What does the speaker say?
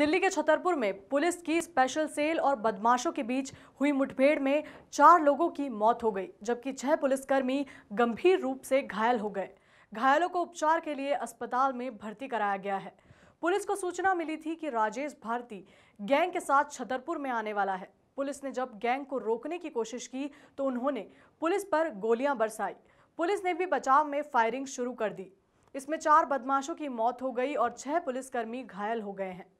दिल्ली के छतरपुर में पुलिस की स्पेशल सेल और बदमाशों के बीच हुई मुठभेड़ में चार लोगों की मौत हो गई, जबकि छह पुलिसकर्मी गंभीर रूप से घायल हो गए। घायलों को उपचार के लिए अस्पताल में भर्ती कराया गया है। पुलिस को सूचना मिली थी कि राजेश भारती गैंग के साथ छतरपुर में आने वाला है। पुलिस ने जब गैंग को रोकने की कोशिश की तो उन्होंने पुलिस पर गोलियाँ बरसाई। पुलिस ने भी बचाव में फायरिंग शुरू कर दी। इसमें चार बदमाशों की मौत हो गई और छह पुलिसकर्मी घायल हो गए हैं।